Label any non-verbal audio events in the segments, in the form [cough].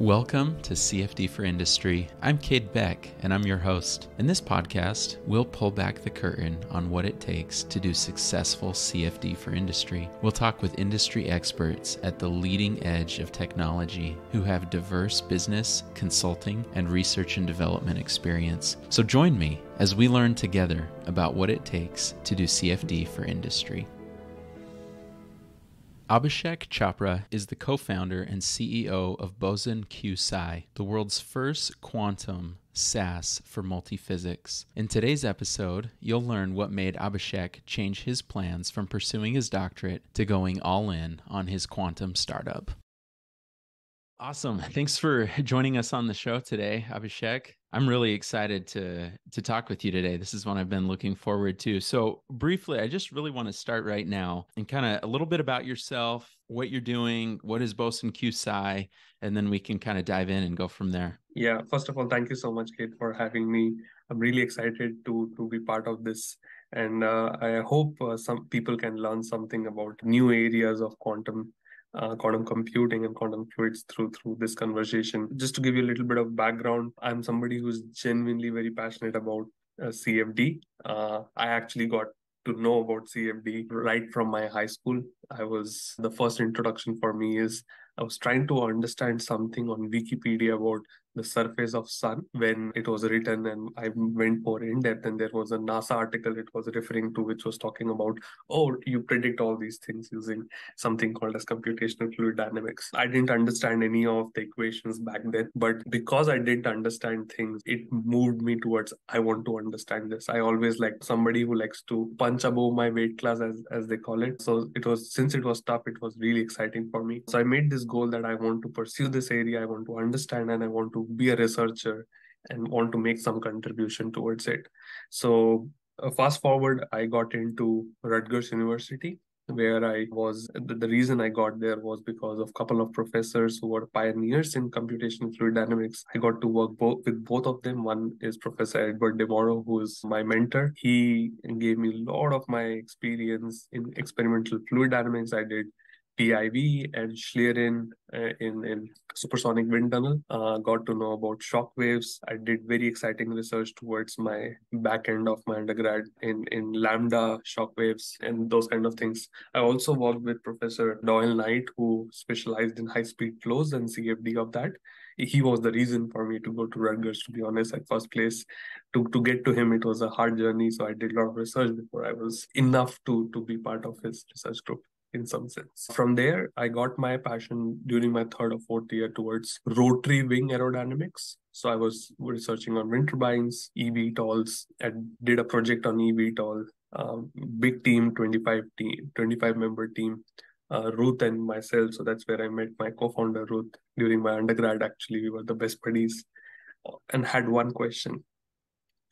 Welcome to CFD for Industry. I'm Kade Beck, and I'm your host. In this podcast, we'll pull back the curtain on what it takes to do successful CFD for industry. We'll talk with industry experts at the leading edge of technology who have diverse business, consulting, and research and development experience. So join me as we learn together about what it takes to do CFD for industry. Abhishek Chopra is the co founder and CEO of BosonQ Psi, the world's first quantum SaaS for multiphysics. In today's episode, you'll learn what made Abhishek change his plans from pursuing his doctorate to going all in on his quantum startup. Awesome. Thanks for [laughs] joining us on the show today, Abhishek. I'm really excited to to talk with you today. This is one I've been looking forward to. So, briefly, I just really want to start right now and kind of a little bit about yourself, what you're doing, what is BosonQ Psi, and then we can kind of dive in and go from there. Yeah, first of all, thank you so much, Kade, for having me. I'm really excited to to be part of this, and uh, I hope uh, some people can learn something about new areas of quantum uh, quantum computing and quantum fluids through through this conversation. Just to give you a little bit of background, I'm somebody who's genuinely very passionate about uh, CFD. Uh, I actually got to know about CFD right from my high school. I was the first introduction for me is I was trying to understand something on Wikipedia about the surface of sun when it was written and i went more in depth and there was a nasa article it was referring to which was talking about oh you predict all these things using something called as computational fluid dynamics. I didn't understand any of the equations back then but because i didn't understand things it moved me towards i want to understand this. I always like somebody who likes to punch above my weight class as, as they call it. So it was since it was tough it was really exciting for me. So i made this goal that i want to pursue this area i want to understand and i want to be a researcher and want to make some contribution towards it. So uh, fast forward, I got into Rutgers University where I was the, reason I got there was because of a couple of professors who were pioneers in computational fluid dynamics. I got to work both with both of them. One is Professor Edward DeMauro, who is my mentor. He gave me a lot of my experience in experimental fluid dynamics. I did PIV and Schlieren uh, in, in supersonic wind tunnel. Uh, got to know about shock waves. I did very exciting research towards my back end of my undergrad in, in lambda shock waves and those kind of things. I also worked with Professor Doyle Knight, who specialized in high speed flows and CFD of that he was the reason for me to go to Rutgers, to be honest, at first place. To, to get to him, it was a hard journey. So I did a lot of research before I was enough to, to be part of his research group in some sense. From there, I got my passion during my third or fourth year towards rotary wing aerodynamics. So I was researching on wind turbines, eVTOLs, and did a project on eVTOL. Um, big team, 25 team, 25 member team. Uh, Ruth and myself. So that's where I met my co-founder Ruth during my undergrad. Actually, we were the best buddies, and had one question: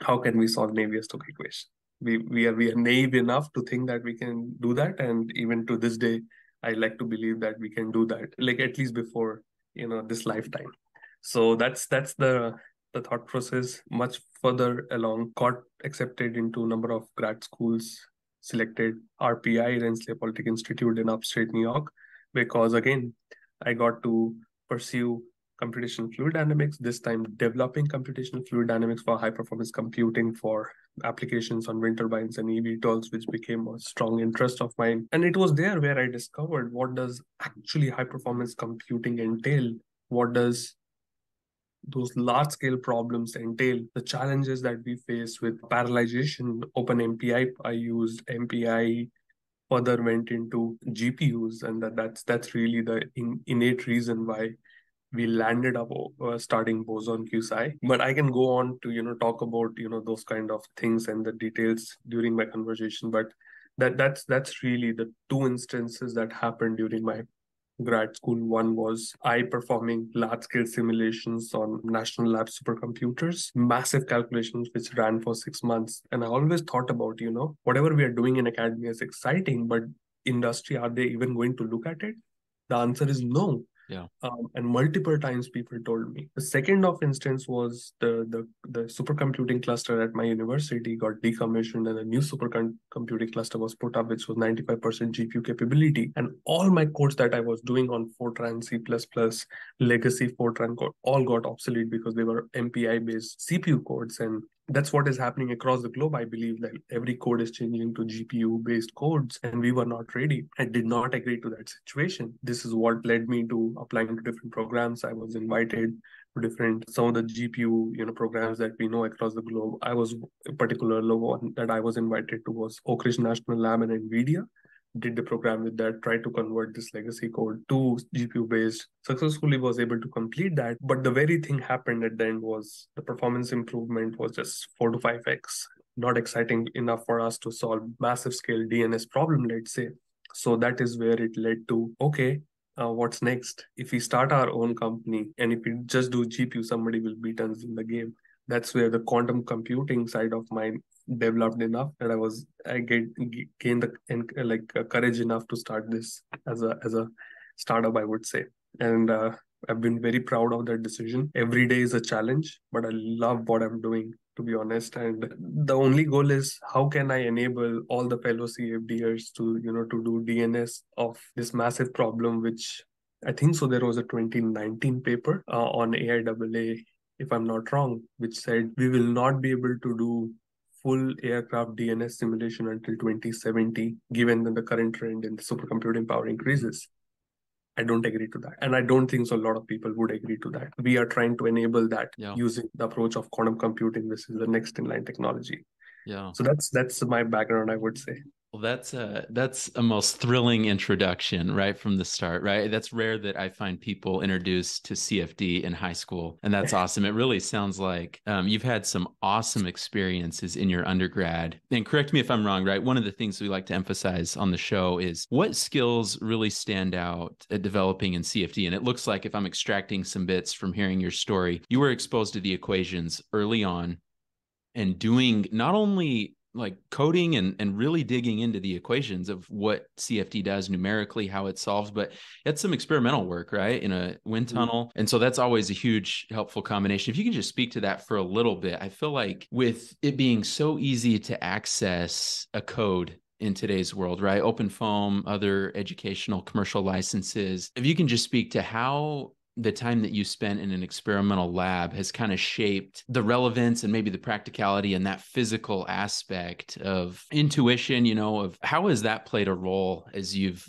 How can we solve Navier-Stokes equation? We we are we are naive enough to think that we can do that. And even to this day i like to believe that we can do that like at least before you know this lifetime. So that's that's the the thought process much further along got accepted into a number of grad schools selected rpi rensselaer polytechnic institute in upstate new york because again i got to pursue computational fluid dynamics, this time developing computational fluid dynamics for high performance computing for applications on wind turbines and eVTOLs, which became a strong interest of mine. And it was there where I discovered what does actually high performance computing entail? What does those large scale problems entail the challenges that we face with parallelization open mpi i used mpi further went into gpus and that, that's that's really the in, innate reason why we landed up uh, starting BosonQ Psi but i can go on to you know talk about you know those kind of things and the details during my conversation. But that that's that's really the two instances that happened during my grad school. One was i performing large scale simulations on national lab supercomputers massive calculations which ran for 6 months. And i always thought about you know whatever we are doing in academia is exciting but industry are they even going to look at it? The answer is no Yeah. Um, and multiple times people told me. The second of instance was the the the supercomputing cluster at my university got decommissioned and a new supercomputing cluster was put up, which was 95% GPU capability. And all my codes that I was doing on Fortran, C++, legacy Fortran code all got obsolete because they were MPI based CPU codes and that's what is happening across the globe. I believe that every code is changing to gpu based codes and we were not ready i did not agree to that situation. This is what led me to applying to different programs. I was invited to different some of the gpu you know programs that we know across the globe. I was particular one that i was invited to was oak ridge national lab and nvidia did the program with that, tried to convert this legacy code to GPU based, successfully was able to complete that. But the very thing happened at the end was the performance improvement was just four to five X. Not exciting enough for us to solve massive scale DNS problem, let's say. So that is where it led to okay, uh, what's next? If we start our own company and if we just do GPU, somebody will beat us in the game. That's where the quantum computing side of mine developed enough that I was I get gained the like uh, courage enough to start this as a as a startup I would say and uh, I've been very proud of that decision. Every day is a challenge, but I love what I'm doing to be honest. And the only goal is how can I enable all the fellow CFDers to you know to do DNS of this massive problem, which I think so. There was a 2019 paper uh, on AIAA, if I'm not wrong, which said we will not be able to do full aircraft DNS simulation until 2070, given that the current trend in supercomputing power increases. I don't agree to that. And I don't think so a lot of people would agree to that. We are trying to enable that yeah. using the approach of quantum computing. This is the next in line technology. Yeah. So that's that's my background, I would say. Well, that's a that's a most thrilling introduction right from the start, right? That's rare that I find people introduced to CFD in high school, and that's [laughs] awesome. It really sounds like um, you've had some awesome experiences in your undergrad. And correct me if I'm wrong, right? One of the things we like to emphasize on the show is what skills really stand out at developing in CFD. And it looks like if I'm extracting some bits from hearing your story, you were exposed to the equations early on and doing not only like coding and and really digging into the equations of what CFD does numerically, how it solves, but it's some experimental work, right? In a wind mm-hmm. tunnel. And so that's always a huge helpful combination. If you can just speak to that for a little bit, I feel like with it being so easy to access a code in today's world, right? OpenFOAM, other educational commercial licenses. If you can just speak to how the time that you spent in an experimental lab has kind of shaped the relevance and maybe the practicality and that physical aspect of intuition, you know, of how has that played a role as you've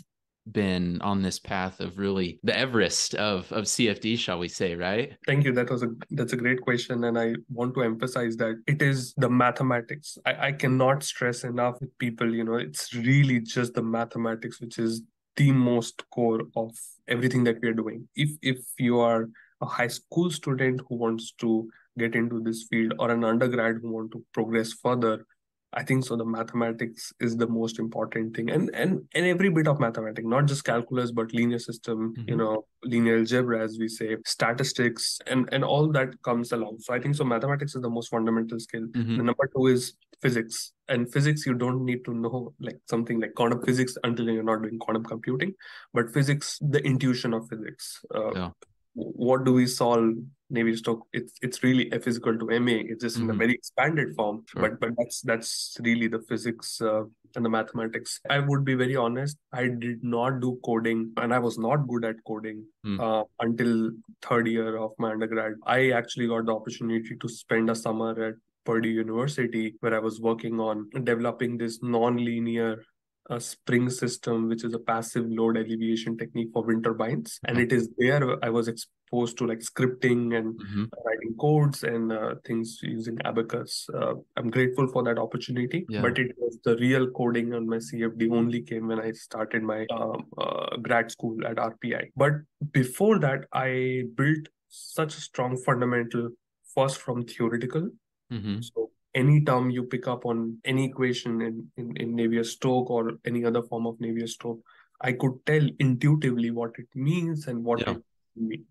been on this path of really the Everest of of CFD, shall we say, right? Thank you. That was a that's a great question, and I want to emphasize that it is the mathematics. I, I cannot stress enough with people. You know, it's really just the mathematics which is the most core of everything that we are doing. If if you are a high school student who wants to get into this field or an undergrad who want to progress further I think so. The mathematics is the most important thing, and and and every bit of mathematics, not just calculus, but linear system, mm-hmm. you know, linear algebra, as we say, statistics, and and all that comes along. So I think so. Mathematics is the most fundamental skill. Mm-hmm. The number two is physics, and physics you don't need to know like something like quantum physics until you're not doing quantum computing, but physics, the intuition of physics. Uh, yeah what do we solve Navier-Stokes? It's it's really a physical to MA. It's just mm-hmm. in a mm-hmm. very expanded form. Sure. But but that's that's really the physics uh, and the mathematics. I would be very honest. I did not do coding, and I was not good at coding mm. uh, until third year of my undergrad. I actually got the opportunity to spend a summer at Purdue University, where I was working on developing this non-linear a spring system, which is a passive load alleviation technique for wind turbines. And it is there I was exposed to like scripting and mm-hmm. writing codes and uh, things using Abaqus. Uh, I'm grateful for that opportunity, yeah. but it was the real coding on my CFD only came when I started my um, uh, grad school at RPI. But before that, I built such a strong fundamental first from theoretical. Mm-hmm. So any term you pick up on any equation in, in, in Navier-Stokes or any other form of Navier-Stokes, I could tell intuitively what it means and what yeah. it means.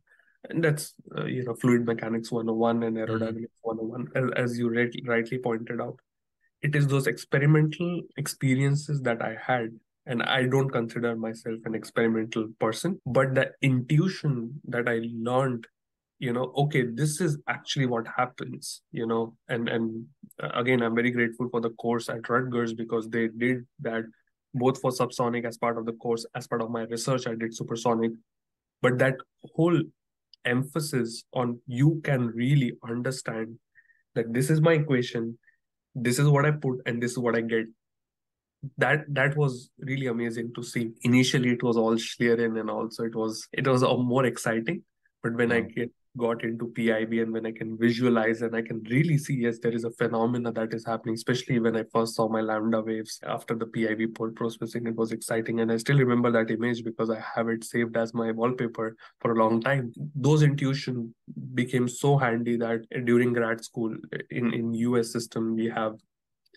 And that's, uh, you know, fluid mechanics 101 and mm-hmm. aerodynamics mm-hmm. 101, as, as you rightly pointed out. It is those experimental experiences that I had and I don't consider myself an experimental person, but the intuition that I learned you know okay this is actually what happens you know and and uh, again i'm very grateful for the course at rutgers because they did that both for subsonic as part of the course as part of my research i did supersonic. But that whole emphasis on you can really understand that this is my equation this is what i put and this is what i get. That that was really amazing to see. Initially it was all schlieren and also it was it was a more exciting. But when i get got into PIV and when I can visualize and I can really see, yes, there is a phenomena that is happening, especially when I first saw my lambda waves after the PIV post processing, it was exciting. And I still remember that image because I have it saved as my wallpaper for a long time. Those intuition became so handy that during grad school in, in US system, we have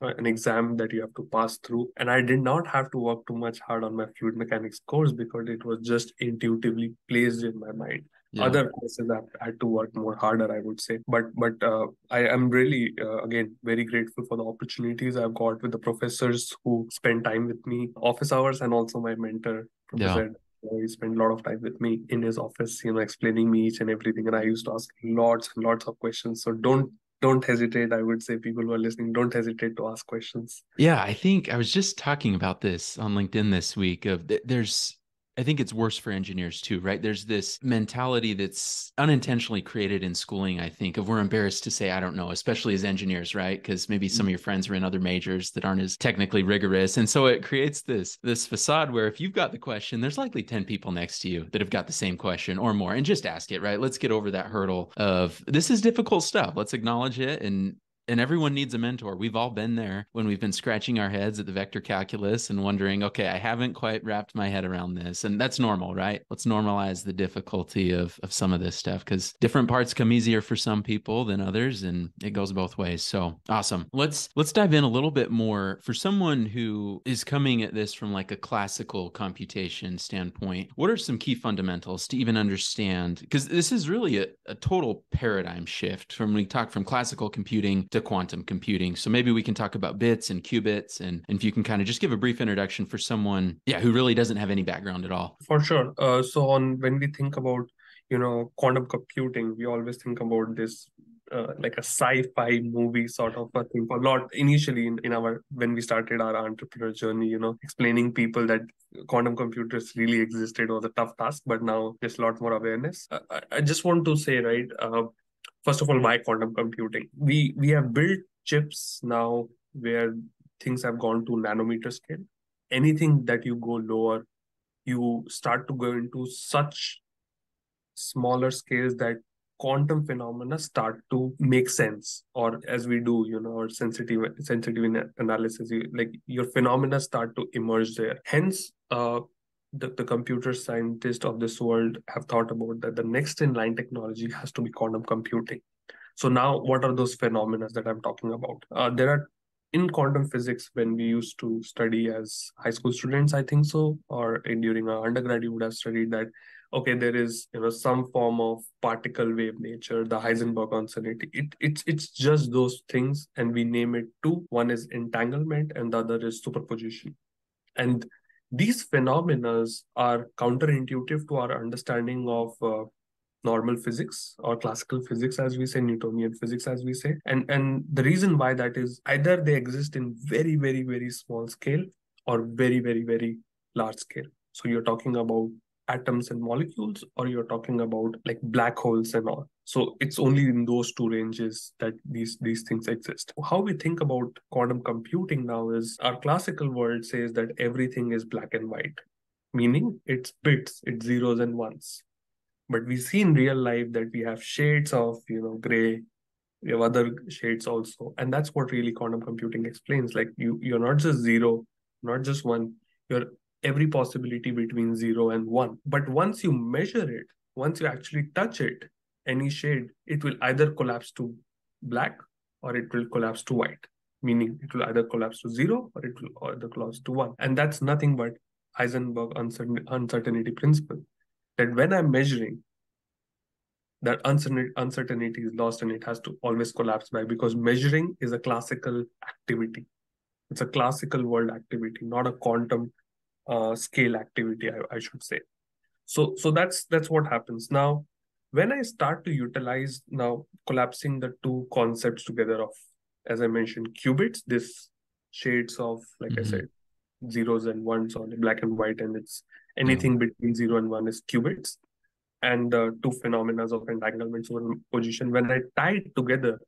an exam that you have to pass through and i did not have to work too much hard on my fluid mechanics course because it was just intuitively placed in my mind yeah. other places I've had to work more harder, I would say. But but uh, I am really uh, again very grateful for the opportunities I've got with the professors who spend time with me, office hours, and also my mentor, Professor. Yeah. He spent a lot of time with me in his office, you know, explaining me each and everything. And I used to ask lots and lots of questions. So don't don't hesitate. I would say people who are listening, don't hesitate to ask questions. Yeah, I think I was just talking about this on LinkedIn this week. Of there's I think it's worse for engineers too, right? There's this mentality that's unintentionally created in schooling, I think, of we're embarrassed to say, I don't know, especially as engineers, right? Because maybe some of mm-hmm. your friends are in other majors that aren't as technically rigorous. And so it creates this this facade where if you've got the question, there's likely 10 people next to you that have got the same question or more. And just ask it, right? Let's get over that hurdle of this is difficult stuff. Let's acknowledge it and and everyone needs a mentor. We've all been there when we've been scratching our heads at the vector calculus and wondering, okay, I haven't quite wrapped my head around this. And that's normal, right? Let's normalize the difficulty of, of some of this stuff because different parts come easier for some people than others and it goes both ways. So awesome. Let's let's dive in a little bit more for someone who is coming at this from like a classical computation standpoint. What are some key fundamentals to even understand? Because this is really a, a total paradigm shift from when we talk from classical computing to quantum computing. So maybe we can talk about bits and qubits and, and if you can kind of just give a brief introduction for someone, yeah, who really doesn't have any background at all. For sure. Uh, so on when we think about, you know, quantum computing, we always think about this uh, like a sci-fi movie sort of a thing a lot initially in, in our when we started our entrepreneur journey you know explaining people that quantum computers really existed was a tough task but now there's a lot more awareness i, I just want to say right uh, first of all why quantum computing. We we have built chips now where things have gone to nanometer scale. Anything that you go lower you start to go into such smaller scales that quantum phenomena start to make sense. Or as we do you know or sensitive sensitive analysis you, like your phenomena start to emerge there. Hence uh the, the computer scientists of this world have thought about that the next in line technology has to be quantum computing. So now, what are those phenomena that I'm talking about? Uh, there are in quantum physics when we used to study as high school students, I think so, or in, during our undergrad, you would have studied that. Okay, there is you know some form of particle wave nature, the Heisenberg uncertainty. It, it's it's just those things, and we name it two. One is entanglement, and the other is superposition. And these phenomena are counterintuitive to our understanding of uh, normal physics or classical physics as we say newtonian physics as we say. And and the reason why that is either they exist in very very very small scale or very very very large scale. So you're talking about atoms and molecules or you're talking about like black holes and all so it's only in those two ranges that these these things exist. How we think about quantum computing now is our classical world says that everything is black and white meaning it's bits it's zeros and ones. But we see in real life that we have shades of you know gray we have other shades also. And that's what really quantum computing explains. Like you you're not just zero not just one you're every possibility between zero and one. But once you measure it, once you actually touch it, any shade, it will either collapse to black or it will collapse to white, meaning it will either collapse to zero or it will either collapse to one. And that's nothing but Heisenberg uncertainty principle. That when I'm measuring, that uncertainty is lost and it has to always collapse by because measuring is a classical activity. It's a classical world activity, not a quantum uh, scale activity, I, I should say. So so that's that's what happens now. When I start to utilize now collapsing the two concepts together of, as I mentioned, qubits, this shades of like mm-hmm. I said, zeros and ones on black and white, and it's anything mm-hmm. between zero and one is qubits and the two phenomena of entanglement superposition when i tie it together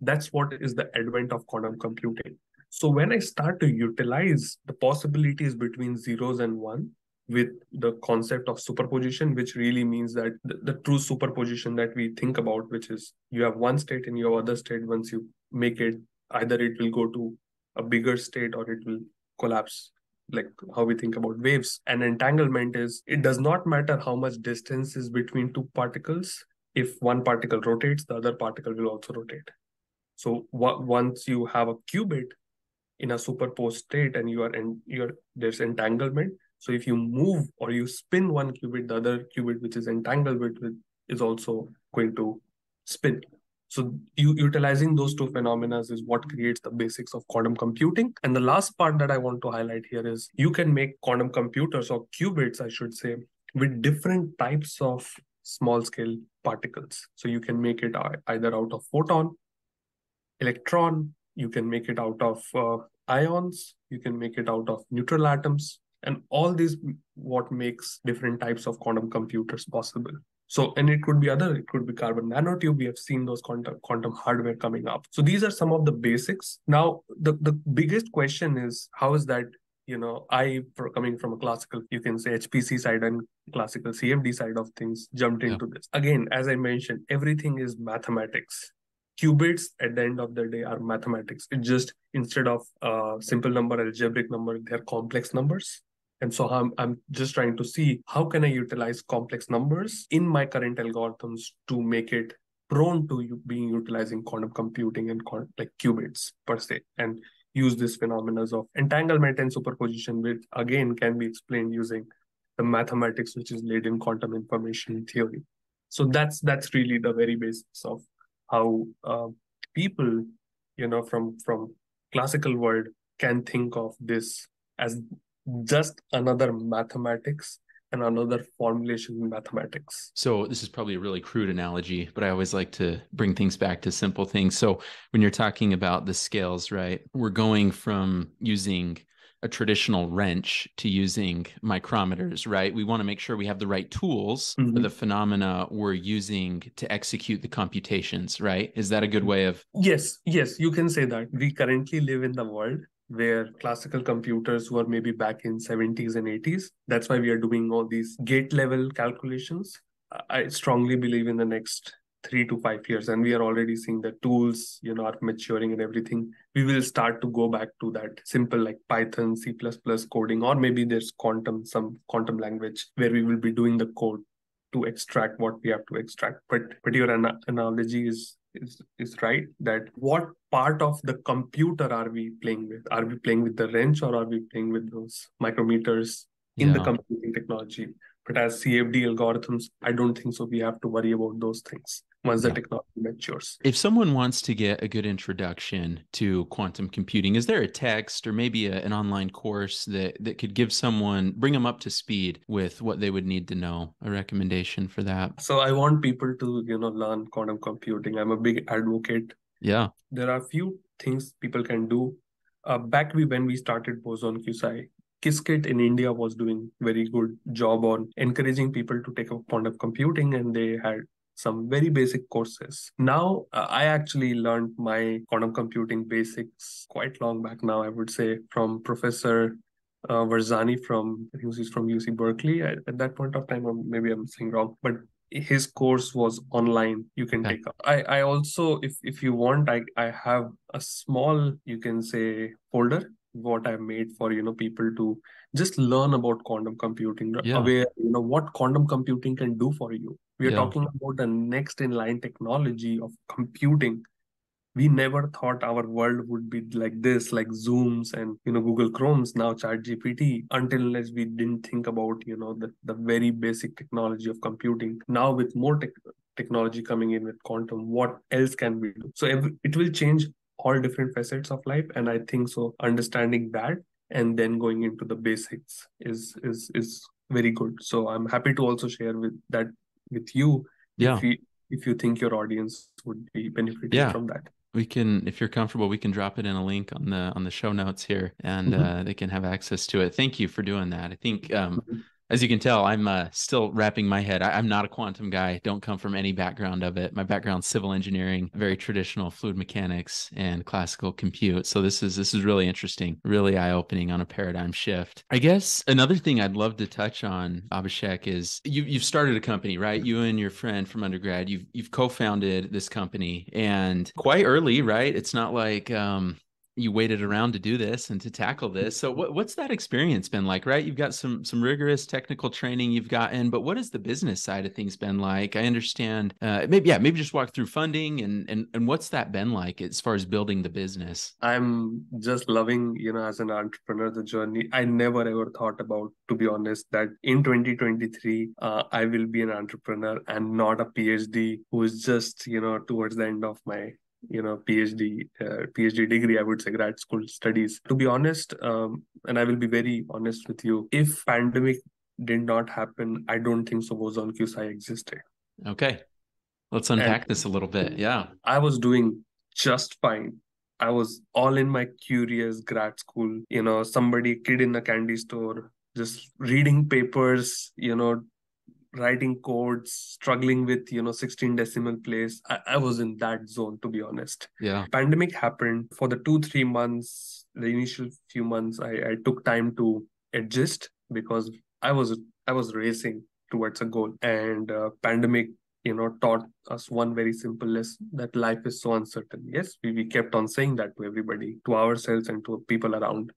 that's what is the advent of quantum computing so when i start to utilize the possibilities between zeros and one with the concept of superposition which really means that the, the true superposition that we think about which is you have one state and you have other state. Once you make it either it will go to a bigger state or it will collapse like how we think about waves. And entanglement is it does not matter how much distance is between two particles. If one particle rotates the other particle will also rotate. So once you have a qubit in a superposed state and you are in your there's entanglement so if you move or you spin one qubit the other qubit which is entangled with is also going to spin so you, utilizing those two phenomena is what creates the basics of quantum computing. And the last part that I want to highlight here is you can make quantum computers or qubits, I should say, with different types of small scale particles. So you can make it either out of photon, electron, you can make it out of uh, ions, you can make it out of neutral atoms, and all these what makes different types of quantum computers possible. So, and it could be other, it could be carbon nanotube. We have seen those quantum, quantum hardware coming up. So these are some of the basics. Now, the, the biggest question is how is that, you know, I, for coming from a classical, you can say HPC side and classical CFD side of things, jumped yeah. into this. Again, as I mentioned, everything is mathematics. Qubits at the end of the day are mathematics. It just instead of a simple number, algebraic number, they're complex numbers. And so I'm, I'm just trying to see how can I utilize complex numbers in my current algorithms to make it prone to being utilizing quantum computing and like qubits per se and use these phenomena of entanglement and superposition which again can be explained using the mathematics which is laid in quantum information theory. So that's that's really the very basics of how uh, people you know from from classical world can think of this as just another mathematics and another formulation in mathematics. So this is probably a really crude analogy, but I always like to bring things back to simple things. So when you're talking about the scales, right, we're going from using a traditional wrench to using micrometers, right? We want to make sure we have the right tools mm-hmm. for the phenomena we're using to execute the computations, right? Is that a good way of? Yes, yes, you can say that. We currently live in the world where classical computers were maybe back in 70s and 80s that's why we are doing all these gate level calculations. I strongly believe in the next 3 to 5 years and we are already seeing the tools you know are maturing and everything. We will start to go back to that simple like python c++ coding or maybe there's quantum some quantum language where we will be doing the code to extract what we have to extract. But but your an- analogy is is, is right that what part of the computer are we playing with? Are we playing with the wrench or are we playing with those micrometers in yeah. the computing technology? But as CFD algorithms, I don't think so. We have to worry about those things once the technology matures. If someone wants to get a good introduction to quantum computing, is there a text or maybe a, an online course that, that could give someone, bring them up to speed with what they would need to know? A recommendation for that? So I want people to, you know, learn quantum computing. I'm a big advocate. Yeah. There are a few things people can do. Uh, back we, when we started BosonQ Psi, Qiskit in India was doing very good job on encouraging people to take up quantum computing, and they had some very basic courses. Now, uh, I actually learned my quantum computing basics quite long back now, I would say, from Professor uh, Vazirani from, I think he's from UC Berkeley at, at that point of time, or maybe I'm saying wrong, but his course was online you can take up i i also if if you want i i have a small you can say folder what I've made for you know people to just learn about quantum computing, yeah. aware you know what quantum computing can do for you. We are yeah. talking about the next in line technology of computing. We never thought our world would be like this, like Zooms and you know Google Chromes, now Chat GPT, until unless we didn't think about you know the, the very basic technology of computing. Now with more tech technology coming in with quantum, what else can we do? So it will change all different facets of life and i think so understanding that and then going into the basics is is is very good so i'm happy to also share with that with you yeah. if you if you think your audience would be benefiting yeah. from that. We can if you're comfortable we can drop it in a link on the on the show notes here and mm-hmm. uh, they can have access to it. Thank you for doing that. I think um, mm-hmm as you can tell, I'm uh, still wrapping my head. I, am not a quantum guy. Don't come from any background of it. My background's civil engineering, very traditional fluid mechanics and classical compute. So this is this is really interesting, really eye opening on a paradigm shift. I guess another thing I'd love to touch on, Abhishek, is you, you've started a company, right? You and your friend from undergrad, you've you've co-founded this company, and quite early, right? It's not like um, you waited around to do this and to tackle this. So what, what's that experience been like, right? You've got some some rigorous technical training you've gotten, but what has the business side of things been like? I understand uh, maybe yeah, maybe just walk through funding and and and what's that been like as far as building the business? I'm just loving, you know, as an entrepreneur the journey. I never ever thought about to be honest that in 2023 uh, I will be an entrepreneur and not a PhD who is just, you know, towards the end of my you know phd uh, phd degree i would say grad school studies. To be honest um, and i will be very honest with you if pandemic did not happen i don't think so Bose QSci existed. Okay. Let's unpack and this a little bit. Yeah. I was doing just fine. I was all in my curious grad school. You know somebody kid in a candy store just reading papers you know writing codes struggling with you know 16 decimal place I, I, was in that zone to be honest. Yeah. Pandemic happened. For the two three months the initial few months i, I took time to adjust because i was i was racing towards a goal. And uh, pandemic you know taught us one very simple lesson that life is so uncertain. Yes we, we kept on saying that to everybody to ourselves and to people around.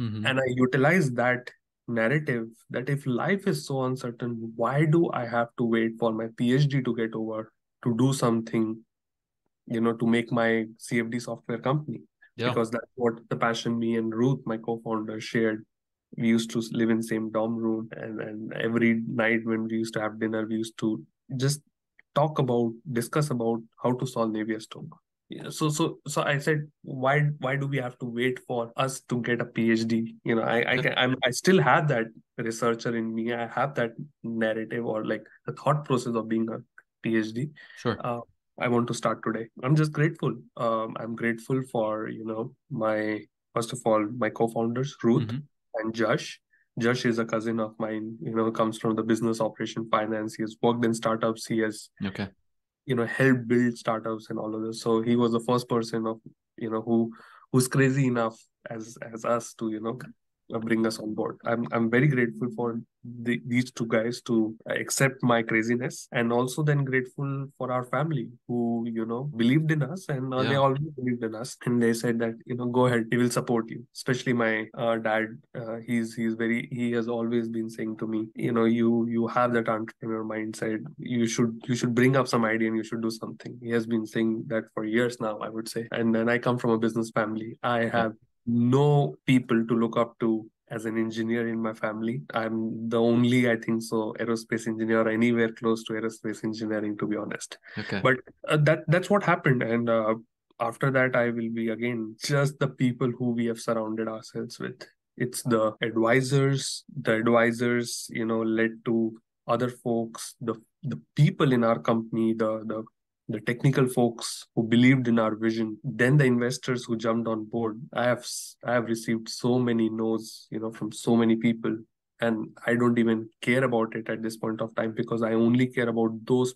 Mm-hmm. and i utilized that narrative that if life is so uncertain, why do I have to wait for my PhD to get over to do something, you know, to make my CFD software company? Yeah. Because that's what the passion me and Ruth, my co-founder, shared. We used to live in same dorm room, and and every night when we used to have dinner, we used to just talk about, discuss about how to solve Navier-Stokes so so so i said why why do we have to wait for us to get a phd you know i i can i'm i still have that researcher in me. I have that narrative or like the thought process of being a phd sure. Uh, i want to start today. I'm just grateful. Um, i'm grateful for you know my first of all my co-founders ruth mm-hmm. and josh. Josh is a cousin of mine, you know, comes from the business operation finance. He has worked in startups. He has okay you know help build startups and all of this. So he was the first person of you know who who's crazy enough as as us to you know bring us on board. I'm I'm very grateful for the, these two guys to accept my craziness, and also then grateful for our family who you know believed in us, and uh, yeah. they always believed in us, and they said that you know go ahead, he will support you. Especially my uh, dad, uh, he's he's very he has always been saying to me, you know, you you have that entrepreneur mindset. You should you should bring up some idea and you should do something. He has been saying that for years now, I would say. And then I come from a business family. I have no people to look up to as an engineer in my family. I'm the only, I think so, aerospace engineer anywhere close to aerospace engineering, to be honest. Okay. But uh, that that's what happened, and uh, after that, I will be again just the people who we have surrounded ourselves with. It's the advisors. The advisors, you know, led to other folks. The the people in our company, the the the technical folks who believed in our vision then the investors who jumped on board. I have i have received so many no's you know from so many people and i don't even care about it at this point of time because i only care about those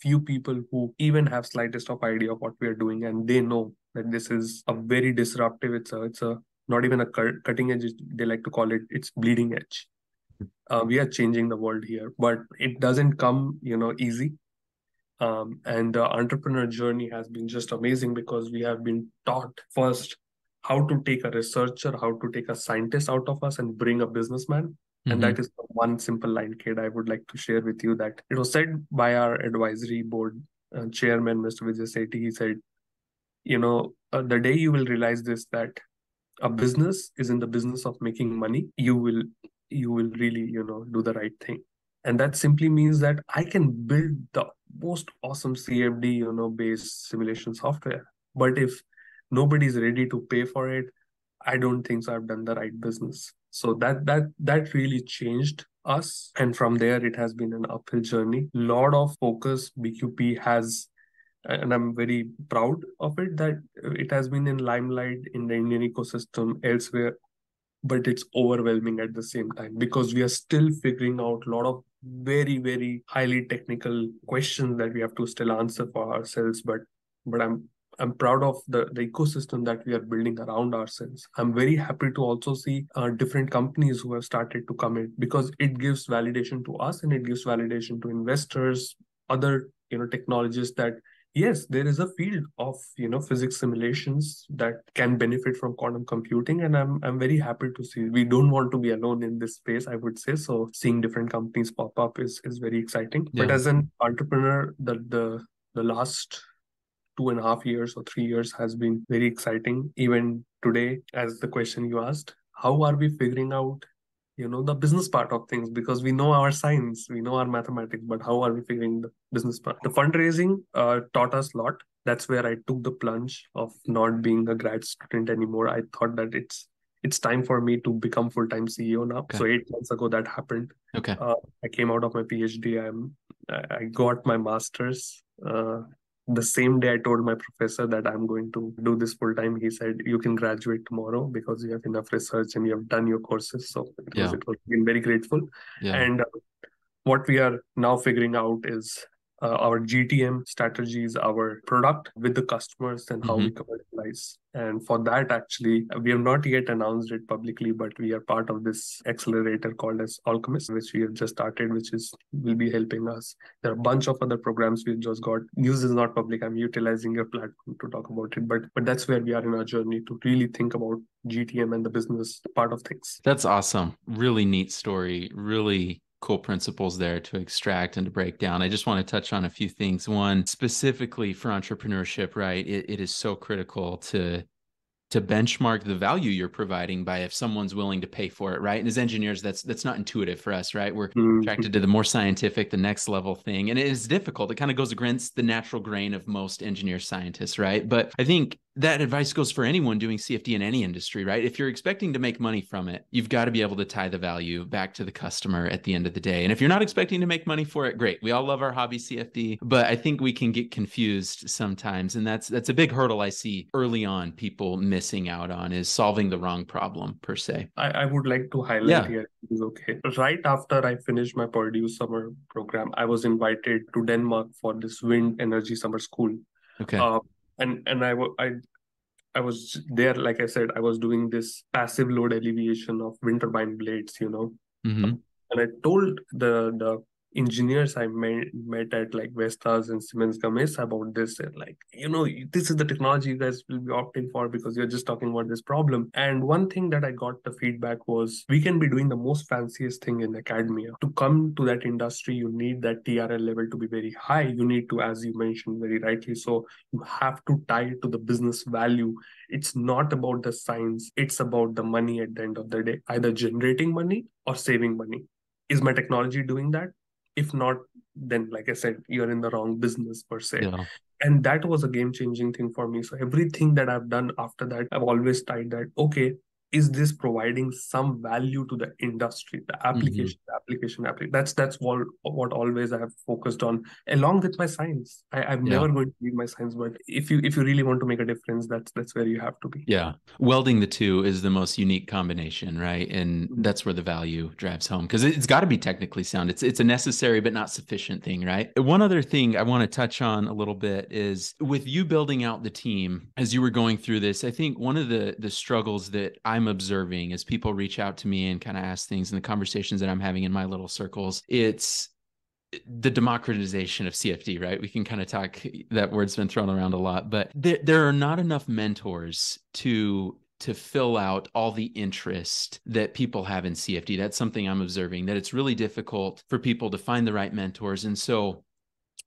few people who even have slightest of idea of what we are doing and they know that this is a very disruptive it's a it's a not even a cutting edge they like to call it it's bleeding edge. Uh, we are changing the world here but it doesn't come you know easy um, and the entrepreneur journey has been just amazing because we have been taught first how to take a researcher, how to take a scientist out of us and bring a businessman. Mm-hmm. And that mm-hmm. is one simple line, kid, I would like to share with you that it was said by our advisory board uh, chairman, Mr. Vijay Sethi. He said, you know, uh, the day you will realize this, that a business is in the business of making money, you will you will really, you know, do the right thing and that simply means that i can build the most awesome cfd you know based simulation software but if nobody's ready to pay for it I don't think so. I've done the right business. So that that that really changed us. And from there it has been an uphill journey. Lot of focus BQP has and I'm very proud of it that it has been in limelight in the Indian ecosystem elsewhere, but it's overwhelming at the same time because we are still figuring out a lot of very very highly technical questions that we have to still answer for ourselves. But but I'm I'm proud of the, the ecosystem that we are building around ourselves. I'm very happy to also see uh, different companies who have started to come in because it gives validation to us and it gives validation to investors, other you know technologists that yes there is a field of you know physics simulations that can benefit from quantum computing and i'm i'm very happy to see we don't want to be alone in this space i would say so seeing different companies pop up is is very exciting yeah. but as an entrepreneur the the the last two and a half years or three years has been very exciting. Even today, as the question you asked, how are we figuring out you know the business part of things because we know our science we know our mathematics but how are we figuring the business part? The fundraising uh, taught us a lot. That's where i took the plunge of not being a grad student anymore. I thought that it's it's time for me to become full-time ceo now. Okay. so eight months ago that happened. Okay. Uh, i came out of my phd i'm i got my master's uh, the same day I told my professor that I'm going to do this full time, he said, You can graduate tomorrow because you have enough research and you have done your courses. So it was, yeah. it was been very grateful. Yeah. And uh, what we are now figuring out is uh, our GTM strategies, our product with the customers, and how mm-hmm. we commercialize. And for that, actually, we have not yet announced it publicly, but we are part of this accelerator called as Alchemist, which we have just started, which is will be helping us. There are a bunch of other programs we've just got. News is not public. I'm utilizing your platform to talk about it, but but that's where we are in our journey to really think about GTM and the business part of things. That's awesome. Really neat story. Really cool principles there to extract and to break down. I just want to touch on a few things. One, specifically for entrepreneurship, right? It, it is so critical to to benchmark the value you're providing by if someone's willing to pay for it right and as engineers that's that's not intuitive for us right we're mm-hmm. attracted to the more scientific the next level thing and it is difficult it kind of goes against the natural grain of most engineer scientists right but i think that advice goes for anyone doing CFD in any industry, right? If you're expecting to make money from it, you've got to be able to tie the value back to the customer at the end of the day. And if you're not expecting to make money for it, great. We all love our hobby CFD, but I think we can get confused sometimes, and that's that's a big hurdle I see early on people missing out on is solving the wrong problem per se. I, I would like to highlight yeah. here is okay. Right after I finished my Purdue summer program, I was invited to Denmark for this wind energy summer school. Okay. Uh, and and I, I I was there, like I said, I was doing this passive load alleviation of wind turbine blades, you know. Mm-hmm. And I told the the engineers I met, met at like Vestas and Siemens Gamesa about this. And like, you know, this is the technology you guys will be opting for because you're just talking about this problem. And one thing that I got the feedback was we can be doing the most fanciest thing in academia. To come to that industry, you need that TRL level to be very high. You need to, as you mentioned very rightly, so you have to tie it to the business value. It's not about the science, it's about the money at the end of the day, either generating money or saving money. Is my technology doing that? If not then like i said you're in the wrong business per se yeah. and that was a game changing thing for me so everything that i've done after that i've always tied that okay is this providing some value to the industry the mm-hmm. application mm-hmm. the application application that's that's what what always i have focused on along with my science I, i'm yeah. never going to leave my science but if you if you really want to make a difference that's that's where you have to be yeah welding the two is the most unique combination right and mm-hmm. that's where the value drives home because it's got to be technically sound it's it's a necessary but not sufficient thing right one other thing i want to touch on a little bit is with you building out the team as you were going through this i think one of the the struggles that i'm observing as people reach out to me and kind of ask things in the conversations that I'm having in my little circles, it's the democratization of CFD, right? We can kind of talk that word's been thrown around a lot, but there, there are not enough mentors to to fill out all the interest that people have in CFD. That's something I'm observing that it's really difficult for people to find the right mentors. And so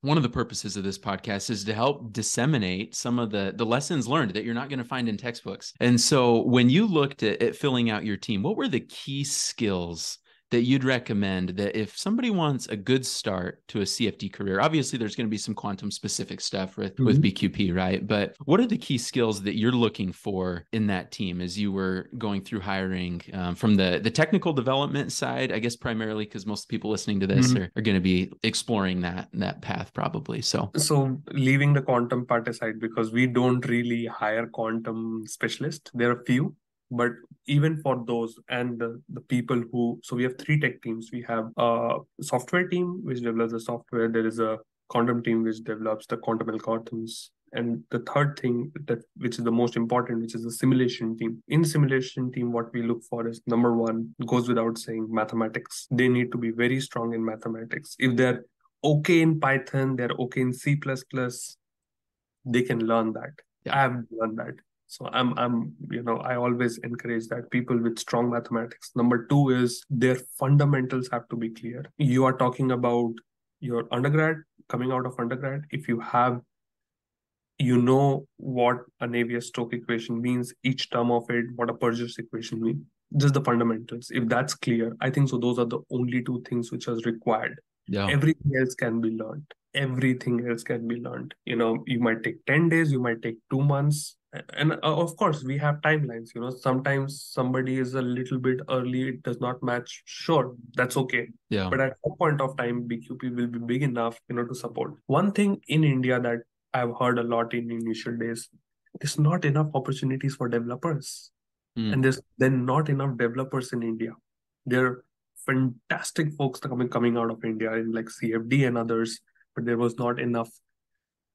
one of the purposes of this podcast is to help disseminate some of the the lessons learned that you're not going to find in textbooks. And so when you looked at, at filling out your team, what were the key skills that you'd recommend that if somebody wants a good start to a CFD career, obviously there's going to be some quantum specific stuff with, mm-hmm. with BQP, right? But what are the key skills that you're looking for in that team as you were going through hiring um, from the, the technical development side? I guess primarily because most people listening to this mm-hmm. are, are going to be exploring that, that path probably. So, so leaving the quantum part aside, because we don't really hire quantum specialists, there are a few but even for those and the, the people who so we have three tech teams. We have a software team which develops the software. There is a quantum team which develops the quantum algorithms. And the third thing that which is the most important which is the simulation team. In simulation team what we look for is number one goes without saying mathematics. They need to be very strong in mathematics. If they're okay in python they're okay in c++ they can learn that. Yeah. i have learned that so i'm i'm you know i always encourage that people with strong mathematics. Number two is their fundamentals have to be clear. You are talking about your undergrad coming out of undergrad. If you have you know what a navier-stokes equation means each term of it what a Burgers equation means just the fundamentals. If that's clear i think so those are the only two things which are required. Yeah. everything else can be learned. Everything else can be learned. You know you might take 10 days you might take two months and uh, of course we have timelines you know. Sometimes somebody is a little bit early it does not match sure that's okay. Yeah. But at some point of time bqp will be big enough you know to support. One thing in india that i've heard a lot in initial days there's not enough opportunities for developers. Mm. and there's then not enough developers in india. There are fantastic folks coming coming out of india in like cfd and others but there was not enough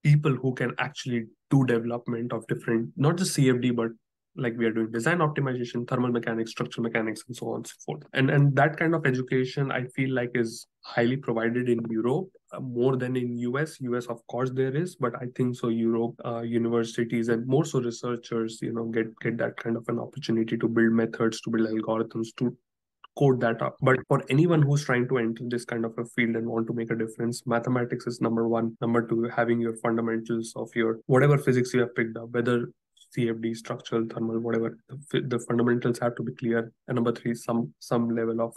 people who can actually do development of different, not just CFD, but like we are doing design optimization, thermal mechanics, structural mechanics, and so on and so forth. And and that kind of education, I feel like is highly provided in Europe uh, more than in US. US, of course, there is, but I think so. Europe uh, universities and more so researchers, you know, get get that kind of an opportunity to build methods, to build algorithms, to code that up. But for anyone who's trying to enter this kind of a field and want to make a difference, mathematics is number one. Number two, having your fundamentals of your whatever physics you have picked up, whether CFD, structural, thermal, whatever, the, the fundamentals have to be clear. And number three, some some level of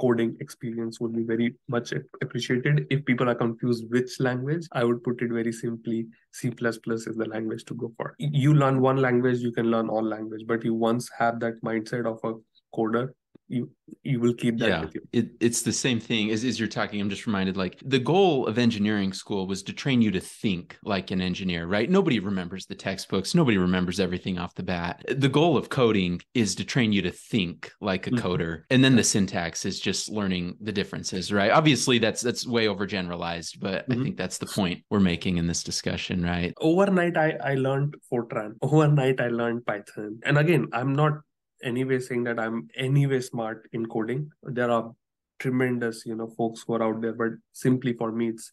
coding experience would be very much appreciated. If people are confused which language, I would put it very simply C is the language to go for. You learn one language, you can learn all language, but you once have that mindset of a coder, you you will keep that yeah, It, it's the same thing as, as you're talking. I'm just reminded like the goal of engineering school was to train you to think like an engineer, right? Nobody remembers the textbooks. Nobody remembers everything off the bat. The goal of coding is to train you to think like a mm-hmm. coder. And then the syntax is just learning the differences, right? Obviously that's that's way overgeneralized, but mm-hmm. I think that's the point we're making in this discussion, right? Overnight I, I learned Fortran. Overnight I learned Python. And again, I'm not anyway saying that I'm anyway smart in coding. There are tremendous, you know, folks who are out there, but simply for me, it's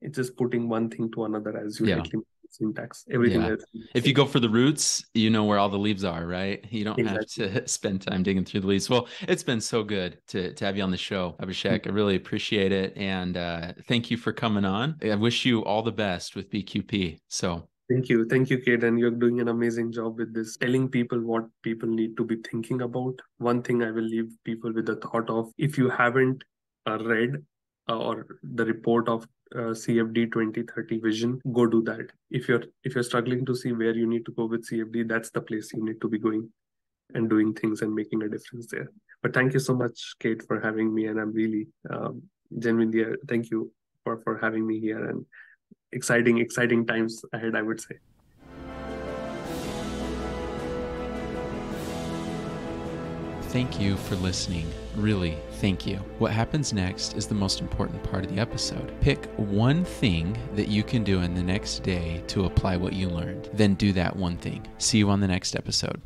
it's just putting one thing to another as you yeah. syntax. Everything yeah. else. If you go for the roots, you know where all the leaves are, right? You don't exactly. have to [laughs] spend time digging through the leaves. Well, it's been so good to, to have you on the show, Abhishek. I really appreciate it. And uh, thank you for coming on. I wish you all the best with BQP. So Thank you. Thank you, Kade. And you're doing an amazing job with this, telling people what people need to be thinking about. One thing I will leave people with the thought of if you haven't uh, read uh, or the report of uh, CFD 2030 vision, go do that. If you're if you're struggling to see where you need to go with CFD, that's the place you need to be going and doing things and making a difference there. But thank you so much, Kade, for having me. And I'm really um, genuinely uh, thank you for for having me here and exciting, exciting times ahead, I would say. Thank you for listening. Really, thank you. What happens next is the most important part of the episode. Pick one thing that you can do in the next day to apply what you learned. Then do that one thing. See you on the next episode.